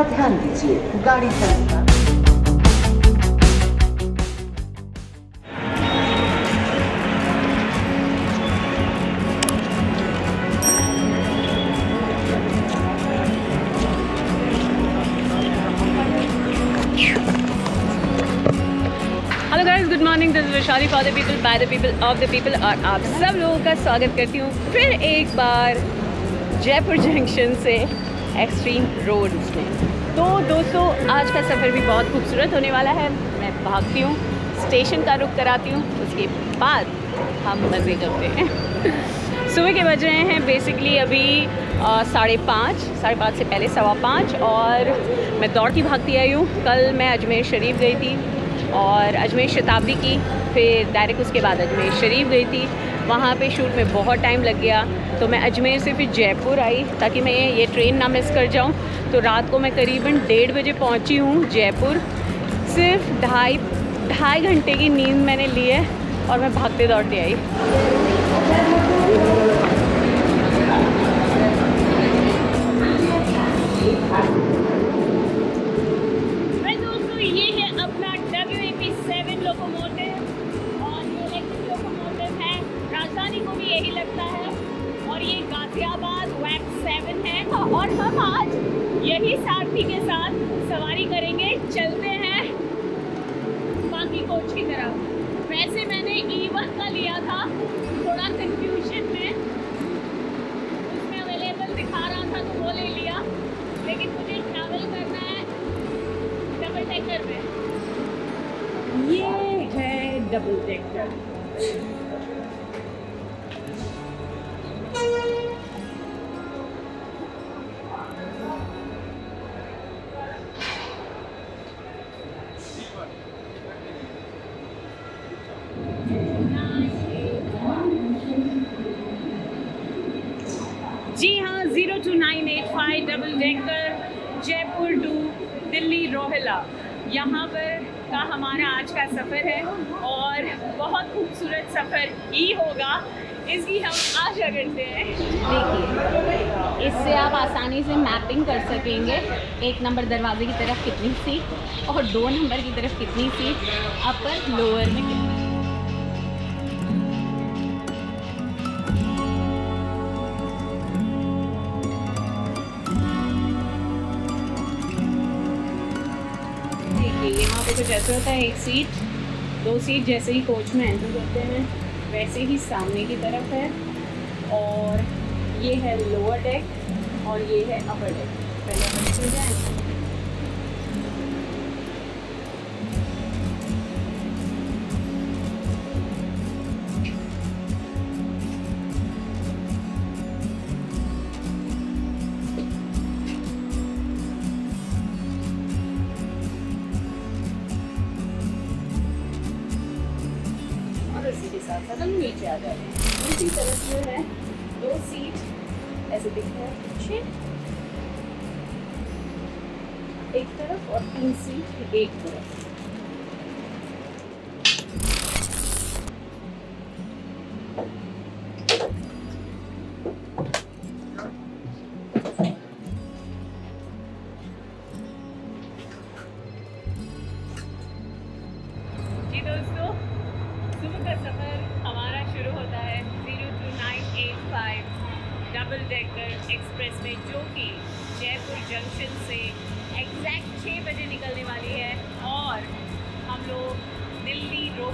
थोड़ा ध्यान दीजिए, गाड़ी चलेगा hello good morning for the people by the people of the people और आप सब लोगों का स्वागत करती हूँ फिर एक बार जयपुर जंक्शन से। एक्सट्रीम रोड में तो दोस्तों, आज का सफ़र भी बहुत खूबसूरत होने वाला है। मैं भागती हूँ, स्टेशन का रुख कराती हूँ, उसके बाद हम मज़े करते हैं। सुबह के बज रहे हैं बेसिकली अभी साढ़े पाँच साढ़े पाँच से पहले सवा पाँच, और मैं दौड़ती भागती आई हूँ। कल मैं अजमेर शरीफ गई थी, और अजमेर शताब्दी की, फिर डायरेक्ट उसके बाद अजमेर शरीफ गई थी। वहाँ पे शूट में बहुत टाइम लग गया। तो मैं अजमेर से फिर जयपुर आई ताकि मैं ये ट्रेन ना मिस कर जाऊँ। तो रात को मैं करीबन डेढ़ बजे पहुँची हूँ जयपुर। सिर्फ़ ढाई ढाई घंटे की नींद मैंने ली है और मैं भागते दौड़ते आई। यहाँ पर का हमारा आज का सफ़र है और बहुत खूबसूरत सफ़र ही होगा। इसकी हम आशा करते हैं। देखिए, इससे आप आसानी से मैपिंग कर सकेंगे एक नंबर दरवाजे की तरफ़ कितनी सीट और दो नंबर की तरफ़ कितनी सीट अपर लोअर में कितनी यहाँ कुछ ऐसा होता है, एक सीट दो सीट जैसे ही कोच में एंटर करते हैं, वैसे ही सामने की तरफ़ है और ये है लोअर डेक और ये है अपर डेक पहले हम जाएँ और इसी के साथ साथ हम नीचे आ जाते हैं। दूसरी तरफ़ जो है, दो सीट ऐसे दिख रहे है, पीछे। एक तरफ़ और तीन सीट एक तरफ़।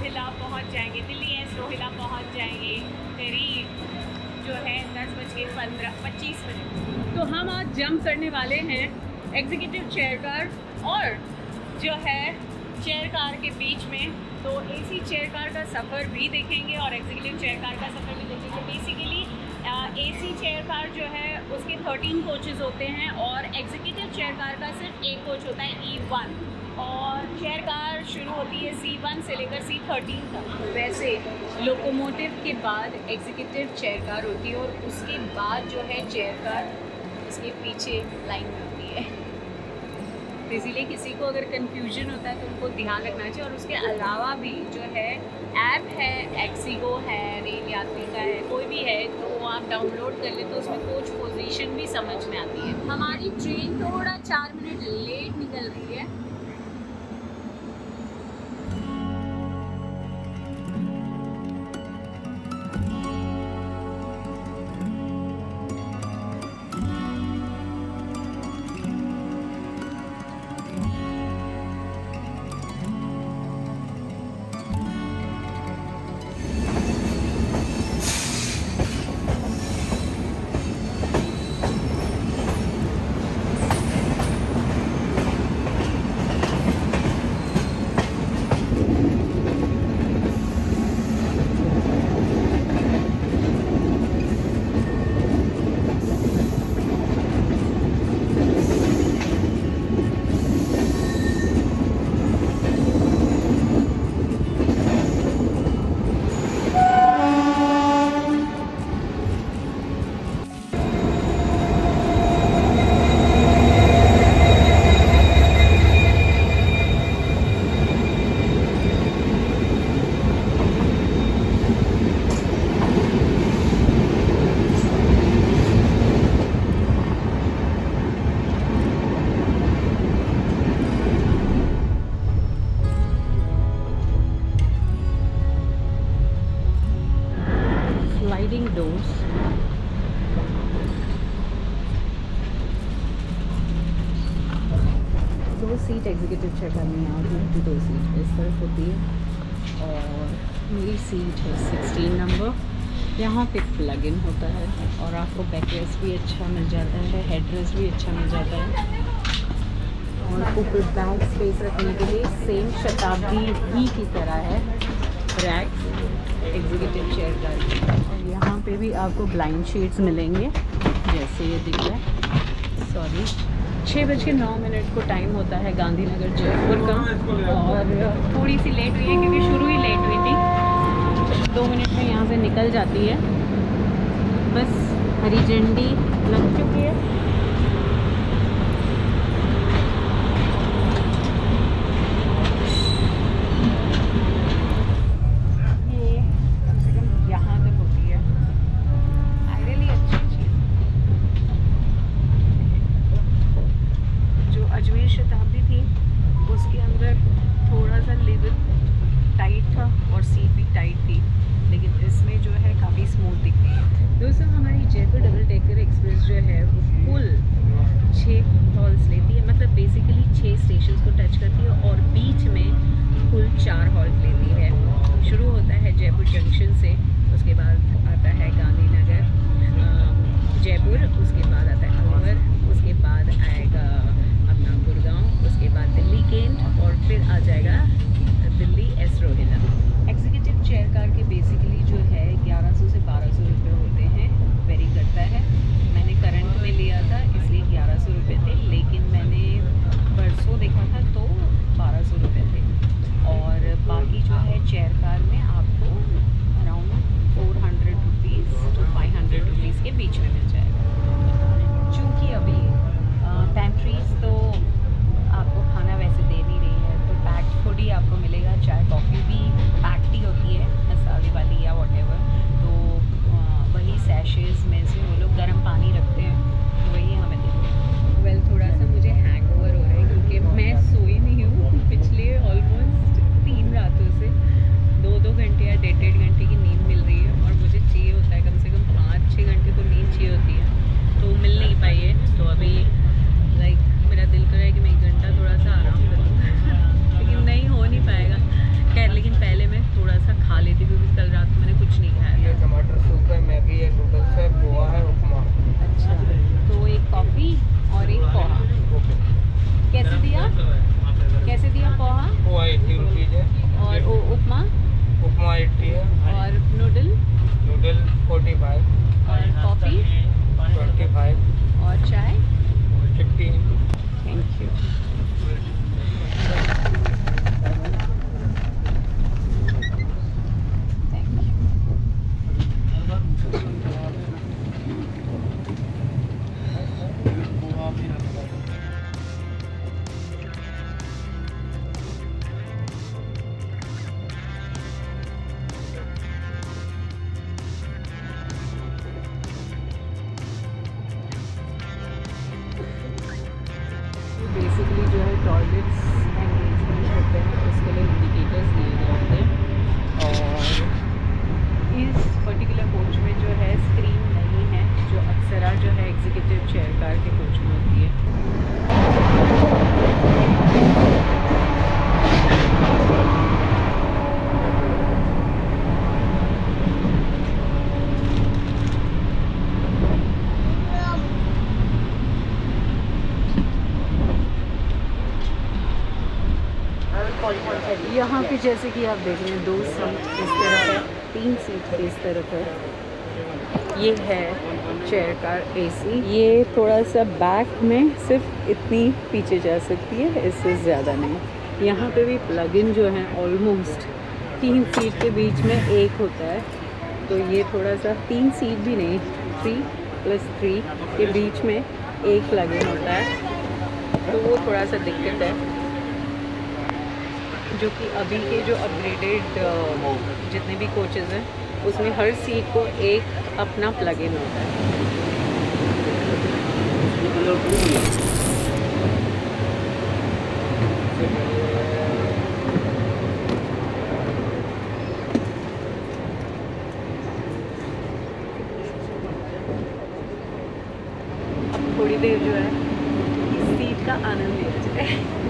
रोहिला पहुँच जाएँगे, दिल्ली एस रोहिला पहुँच जाएँगे। करीब जो है दस बज के पंद्रह, पच्चीस बजे तो हम आज जंप करने वाले हैं एग्जीक्यूटिव चेयर कार और जो है चेयर कार के बीच में। तो एसी चेयर कार का सफ़र भी देखेंगे और एग्जीक्यूटिव चेयर कार का सफ़र भी देखेंगे। बेसिकली एसी चेयर कार जो है, उसके 13 कोचेज़ होते हैं और एग्जीक्यूटिव चेयर कार का सिर्फ़ एक कोच होता है ई वन और खैर कार शुरू होती है सी वन से लेकर सी थर्टीन तक। वैसे लोकोमोटिव के बाद एग्जीक्यूटिव चेयर कार होती है और उसके बाद जो है चेयर कार उसके पीछे लाइन होती है। तो इसीलिए किसी को अगर कंफ्यूजन होता है तो उनको ध्यान रखना चाहिए और उसके अलावा भी जो है ऐप है एक्सीगो है, रेल यात्री का है, कोई भी है तो आप डाउनलोड कर ले तो उसमें कोच पोजीशन भी समझ में आती है। हमारी ट्रेन थोड़ा चार मिनट लेट निकल रही है। सीट एग्जीक्यूटिव चेकर में आउट टू दो सीट इस तरफ़ होती है। और मेरी सीट है सिक्सटीन नंबर यहाँ पे प्लग इन होता है। और आपको बैकरेस भी अच्छा मिल जाता है। हेडरेस भी अच्छा मिल जाता है। और ऊपर बैग स्पेस रखने के लिए सेम शताब्दी ही की तरह है। रैक एग्जीक्यूटिव चेयर का। और यहाँ पे भी आपको ब्लाइंड शीट्स मिलेंगे, जैसे ये दिख रहा है। सॉरी। छः बज के नौ मिनट को टाइम होता है गांधीनगर जयपुर का। और थोड़ी सी लेट हुई है क्योंकि शुरू ही लेट हुई थी। दो मिनट में यहाँ से निकल जाती है। बस हरी झंडी लग चुकी है। section say. टॉयलेट्स एंगेजमेंट होते हैं उसके लिए इंडिकेटर्स दिए गए होते हैं और इस पर्टिकुलर कोच में जो है स्क्रीन नहीं है जो अक्सरा जो है एग्जीक्यूटिव चेयर कार के कोच में होती है यहाँ पे जैसे कि आप देख रहे हैं, दो सीट इस तरफ़ है, तीन सीट इस तरफ़ है। ये है चेयर कार एसी ये थोड़ा सा बैक में सिर्फ़ इतनी पीछे जा सकती है, इससे ज़्यादा नहीं। यहाँ पे भी प्लग इन जो है ऑलमोस्ट तीन सीट के बीच में एक होता है। तो ये थोड़ा सा तीन सीट भी नहीं थ्री प्लस थ्री के बीच में एक प्लग इन होता है। तो वो थोड़ा सा दिक्कत है। जो कि अभी के जो अपग्रेडेड जितने भी कोचेज़ हैं, उसमें हर सीट को एक अपना प्लग इन होता है अब थोड़ी देर जो है इस सीट का आनंद लिया जाए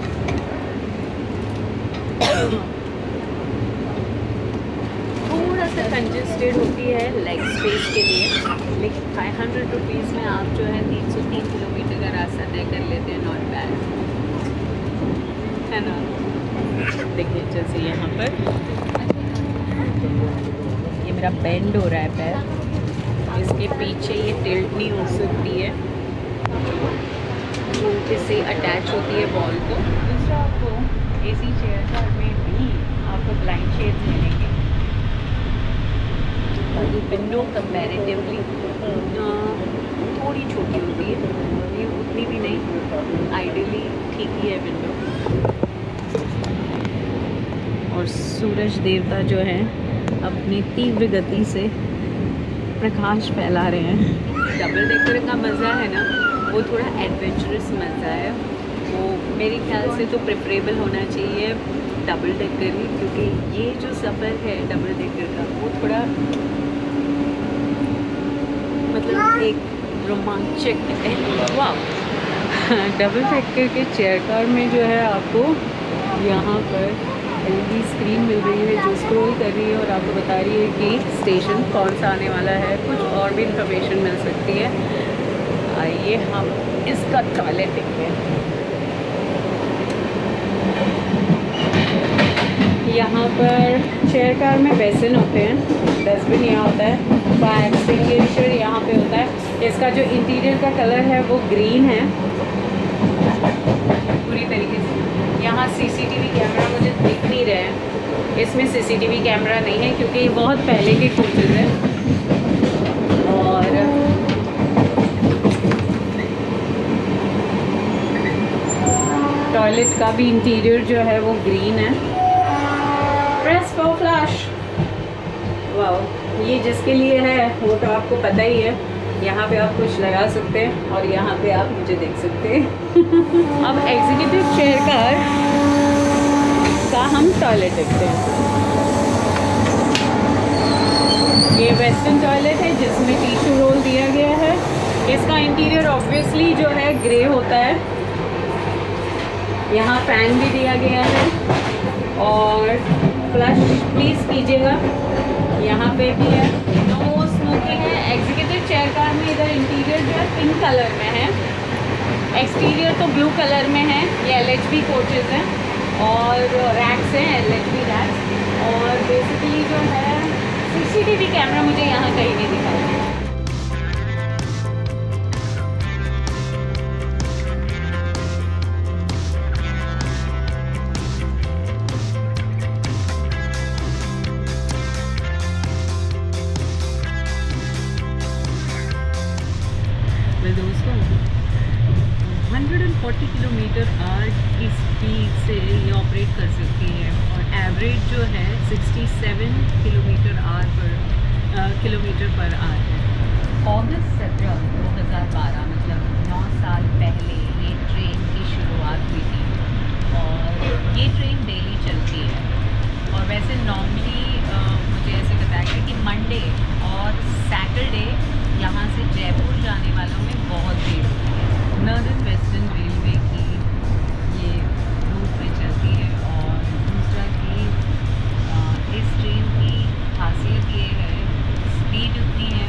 थोड़ा सा कंजस्टेड होती है लेग स्पेस के लिए। लेकिन फाइव हंड्रेड रुपीज़ में आप जो है तीन सौ तीन किलोमीटर का रास्ता तय कर लेते हैं नॉट बैड है ना? देखिए, जैसे यहाँ पर। ये मेरा बेंड हो रहा है पैर। इसके पीछे ये टिल्ट नहीं हो सकती है। जो इससे अटैच होती है बॉल को। दूसरा आपको एसी चेयर में भी आपको ब्लाइंड शेड्स मिलेंगे। विंडो कंपेरेटिवली थोड़ी छोटी होती है, ये उतनी भी नहीं आइडियली ठीक ही है विंडो और सूरज देवता जो है, अपनी तीव्र गति से प्रकाश फैला रहे हैं। डबल डेकर का मज़ा है ना, वो थोड़ा एडवेंचरस मज़ा है। वो मेरे ख्याल से तो प्रेफरेबल होना चाहिए डबल डेकर ही क्योंकि ये जो सफ़र है डबल डेकर का, वो थोड़ा एक रोमांचक वाह डबल डेकर के चेयर कार में जो है आपको यहाँ पर एलईडी स्क्रीन मिल रही है जो स्क्रॉल कर रही है और आपको बता रही है कि स्टेशन कौन सा आने वाला है। कुछ और भी इंफॉर्मेशन मिल सकती है। आइए हम इसका टॉयलेट देखते हैं। यहाँ पर चेयर कार में बेसिन होते हैं। डस्टबिन यहाँ होता है। एक्सटिंग्विशर यहाँ पे होता है। इसका जो इंटीरियर का कलर है, वो ग्रीन है। पूरी तरीके से। यहाँ सीसीटीवी कैमरा मुझे दिख नहीं रहा है। इसमें सीसीटीवी कैमरा नहीं है, क्योंकि ये बहुत पहले के कोचेज है। और टॉयलेट का भी इंटीरियर जो है, वो ग्रीन है। प्रेस फॉर फ्लैश वाह ये जिसके लिए है, वो तो आपको पता ही है। यहाँ पे आप कुछ लगा सकते हैं और यहाँ पे आप मुझे देख सकते हैं। अब एग्जीक्यूटिव चेयर कार का हम टॉयलेट देखते हैं। ये वेस्टर्न टॉयलेट है, जिसमें टिश्यू रोल दिया गया है। इसका इंटीरियर ऑब्वियसली जो है ग्रे होता है। यहाँ फ़ैन भी दिया गया है। और फ्लश प्लीज़ कीजिएगा। यहाँ पे भी है। नो स्मोकिंग है। एग्जीक्यूटिव चेयर कार में इधर इंटीरियर जो है पिंक कलर में है। एक्सटीरियर तो ब्लू कलर में है। ये एल एच बी कोचेज़ हैं। और रैक्स हैं एल एच बी रैक्स और बेसिकली जो है C C T V camera मुझे यहाँ कहीं नहीं दिखा 10 किलोमीटर आर पर किलोमीटर पर आर है अगस्त सत्रह दो हज़ार बारह मतलब नौ साल पहले ये ट्रेन की शुरुआत हुई थी। और ये ट्रेन डेली चलती है। और वैसे नॉर्मली मुझे ऐसे बताया गया कि मंडे और सैटरडे यहाँ से जयपुर जाने वालों में बहुत भीड़ होती है। नर्दन वेस्ट मज़े ये है। स्पीड उतनी है।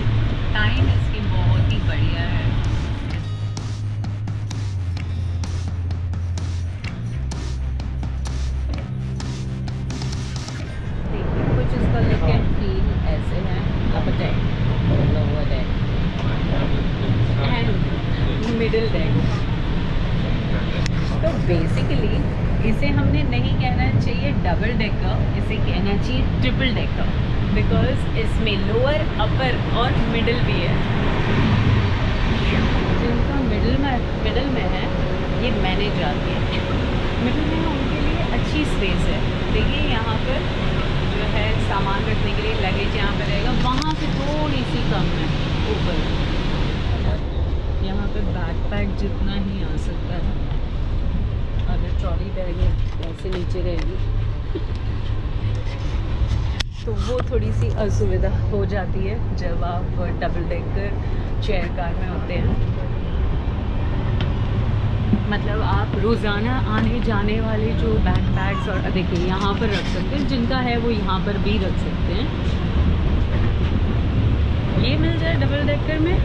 टाइम इसकी बहुत ही बढ़िया है। हाँ। तो बेसिकली इसे हमने नहीं कहना चाहिए डबल डेकर इसे कहना चाहिए ट्रिपल डेकर बिकॉज़ इसमें लोअर अपर और मिडिल भी है। जिनका मिडिल में मिडिल में है, ये मैनेज आती है। मिडिल में उनके लिए अच्छी स्पेस है। देखिए यहाँ पर जो है सामान रखने के लिए लगेज यहाँ पर रहेगा। वहाँ से थोड़ी सी कम है, ऊपर। यहाँ पे बैक पैक जितना ही आ सकता है। अगर ट्रॉली बैग है ऐसे नीचे रहेगी। तो वो थोड़ी सी असुविधा हो जाती है जब आप डबल डेकर चेयर कार में होते हैं। मतलब आप रोज़ाना आने जाने वाले जो बैक पैक्स और देखिए यहाँ पर रख सकते हैं जिनका है वो यहाँ पर भी रख सकते हैं। ये मिल जाए डबल डेकर में?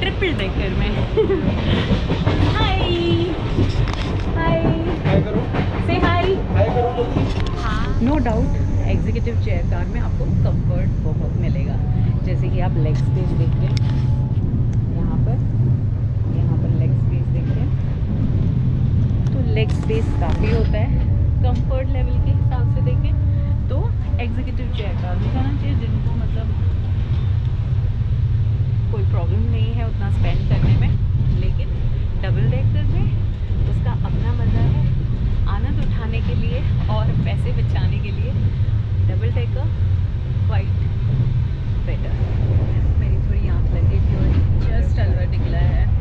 ट्रिपल डेकर में। हाय हाय हाय करो से हाय no doubt executive chair car में आपको कंफर्ट बहुत मिलेगा। जैसे कि आप लेग स्पेस देखते हैं यहाँ पर यहाँ पर लेग स्पेस देखते हैं तो लेग स्पेस काफ़ी होता है। कंफर्ट लेवल के हिसाब से देखें तो एग्जीक्यूटिव चेयर कार में जाना चाहिए, जिनको मतलब कोई प्रॉब्लम नहीं है उतना स्पेंड करने में। लेकिन डबल डेकर में उसका अपना मज़ा है। आनंद उठाने के लिए और पैसे बचाने के लिए। डबल डेकर क्वाइट बेटर मेरी थोड़ी आँख लगी थी और जस्ट अलवर निकला है।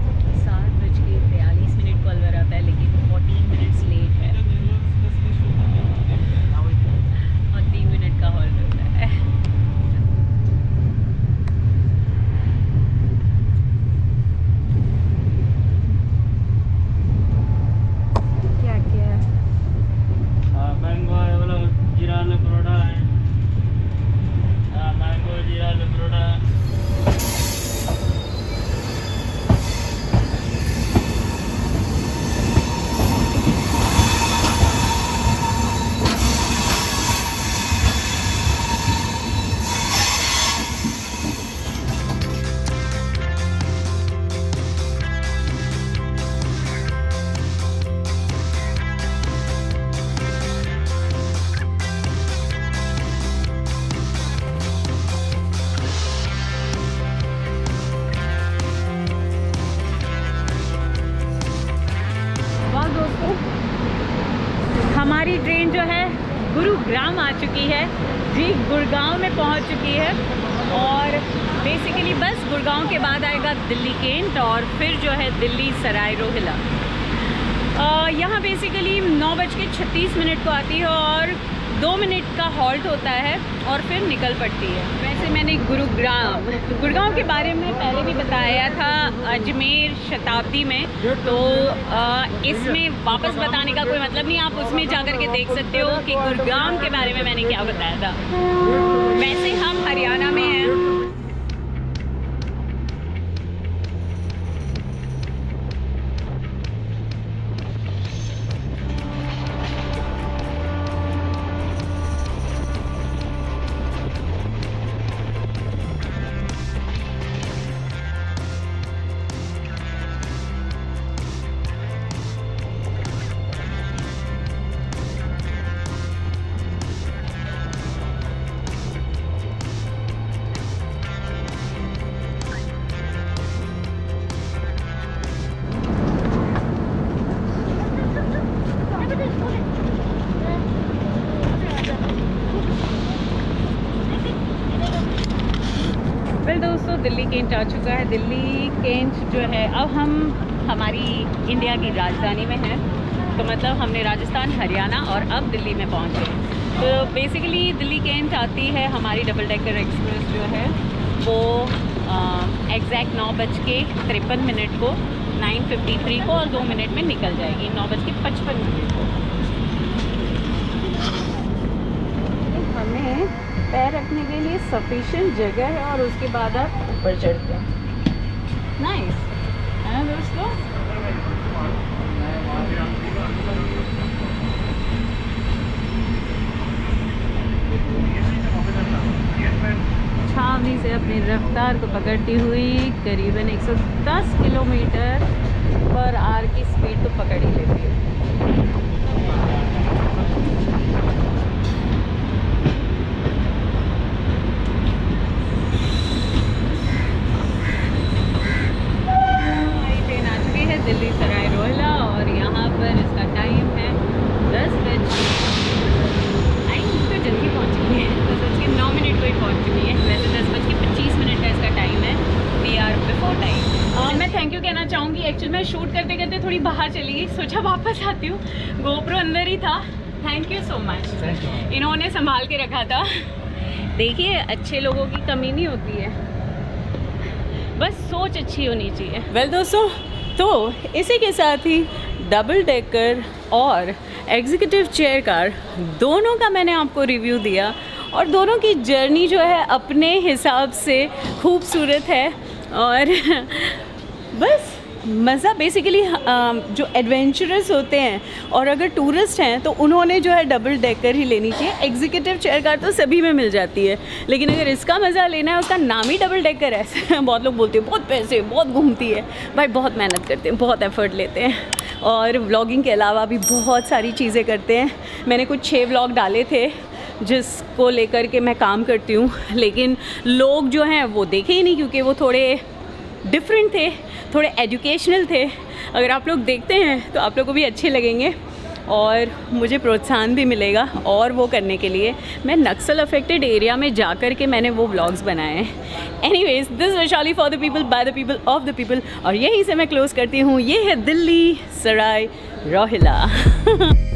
हमारी ट्रेन जो है गुरुग्राम आ चुकी है। जी, गुड़गांव में पहुँच चुकी है और बेसिकली बस गुड़गांव के बाद आएगा दिल्ली केंट और फिर जो है दिल्ली सराय रोहिला। यहाँ बेसिकली नौ बज के छत्तीस मिनट को आती है और दो मिनट का हॉल्ट होता है और फिर निकल पड़ती है। वैसे मैंने गुरुग्राम, गुड़गांव के बारे में पहले भी बताया था अजमेर शताब्दी में। तो इसमें वापस बताने का कोई मतलब नहीं, आप उसमें जाकर के देख सकते हो कि गुरुग्राम के बारे में मैंने क्या बताया था। वैसे हम हरियाणा में वेल दोस्तों, दिल्ली केंट आ चुका है। दिल्ली केंट जो है, अब हम हमारी इंडिया की राजधानी में हैं। तो मतलब हमने राजस्थान, हरियाणा और अब दिल्ली में पहुँचे तो बेसिकली दिल्ली केंट आती है हमारी डबल डेकर एक्सप्रेस जो है, वो एग्जैक्ट नौ बज के तिरपन मिनट को 9:53 को और दो मिनट में निकल जाएगी। नौ बज के पचपन मिनट को हमें पैर रखने के लिए सफिशेंट जगह है और उसके बाद आप ऊपर चढ़ते हैं। नाइस है, दोस्तों? छावनी से अपनी रफ्तार को पकड़ती हुई करीबन 110 किलोमीटर पर आर की स्पीड तो पकड़ ही लेती है। दिल्ली सराय रोहला और यहाँ पर इसका टाइम है दस बज आई तो जल्दी पहुँच चुकी है। दस बज के नौ मिनट को ही पहुँच चुकी है। वैसे दस बज के पच्चीस मिनट का इसका टाइम है। वी आर बिफोर टाइम और मैं थैंक यू कहना चाहूँगी। एक्चुअली मैं शूट करते करते थोड़ी बाहर चली गई। सोचा वापस आती हूँ। गोप्रो अंदर ही था। थैंक यू सो मच इन्होंने संभाल के रखा था। देखिए अच्छे लोगों की कमी नहीं होती है। बस सोच अच्छी होनी चाहिए। वेल well, दोस्तों तो इसी के साथ ही डबल डेकर और एग्जीक्यूटिव चेयर कार दोनों का मैंने आपको रिव्यू दिया और दोनों की जर्नी जो है अपने हिसाब से खूबसूरत है और बस मज़ा बेसिकली जो एडवेंचरस होते हैं और अगर टूरिस्ट हैं तो उन्होंने जो है डबल डेकर ही लेनी चाहिए। एग्जीक्यूटिव चेयर कार तो सभी में मिल जाती है, लेकिन अगर इसका मज़ा लेना है, उसका नाम ही डबल डेकर है। बहुत लोग बोलते हैं, बहुत पैसे, बहुत घूमती है। भाई, बहुत मेहनत करते हैं, बहुत एफर्ट लेते हैं। और व्लॉगिंग के अलावा भी बहुत सारी चीज़ें करते हैं। मैंने कुछ छः व्लॉग डाले थे, जिसको लेकर के मैं काम करती हूँ, लेकिन लोग जो हैं, वो देखे ही नहीं, क्योंकि वो थोड़े डिफरेंट थे। थोड़े एजुकेशनल थे। अगर आप लोग देखते हैं तो आप लोग को भी अच्छे लगेंगे और मुझे प्रोत्साहन भी मिलेगा और वो करने के लिए। मैं नक्सल अफेक्टेड एरिया में जा कर के मैंने वो ब्लॉग्स बनाए हैं। Anyways this Vaishali for the people by the people of the people और यहीं से मैं क्लोज़ करती हूँ। ये है दिल्ली सराय रोहिला।